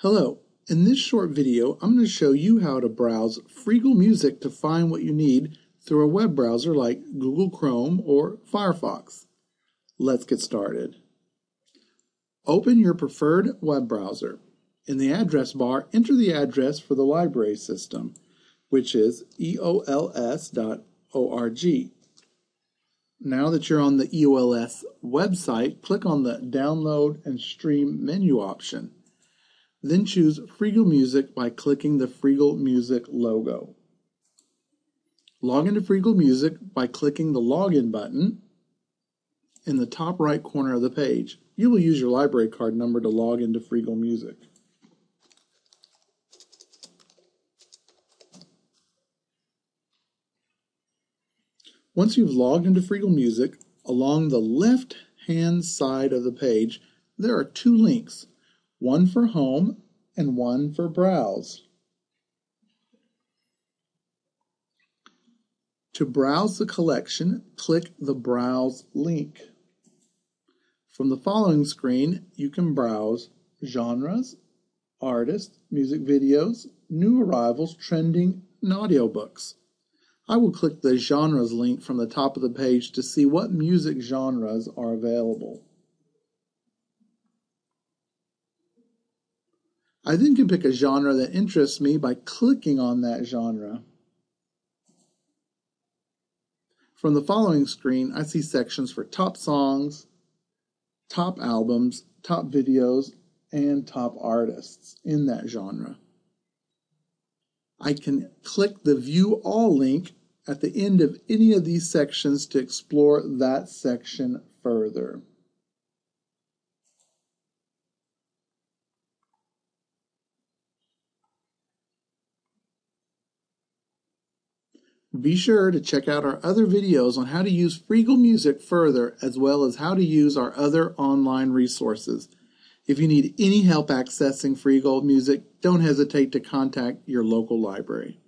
Hello, in this short video I'm going to show you how to browse Freegal Music to find what you need through a web browser like Google Chrome or Firefox. Let's get started. Open your preferred web browser. In the address bar, enter the address for the library system, which is eols.org. Now that you're on the EOLS website, click on the Download and Stream menu option. Then choose Freegal Music by clicking the Freegal Music logo. Log into Freegal Music by clicking the Login button in the top right corner of the page. You will use your library card number to log into Freegal Music. Once you've logged into Freegal Music, along the left hand side of the page, there are two links one for home and one for browse. To browse the collection, click the Browse link. From the following screen, you can browse genres, artists, music videos, new arrivals, trending, and audiobooks. I will click the genres link from the top of the page to see what music genres are available. I then can pick a genre that interests me by clicking on that genre. From the following screen, I see sections for top songs, top albums, top videos, and top artists in that genre. I can click the View All link at the end of any of these sections to explore that section further. Be sure to check out our other videos on how to use Freegal Music further, as well as how to use our other online resources. If you need any help accessing Freegal Music, don't hesitate to contact your local library.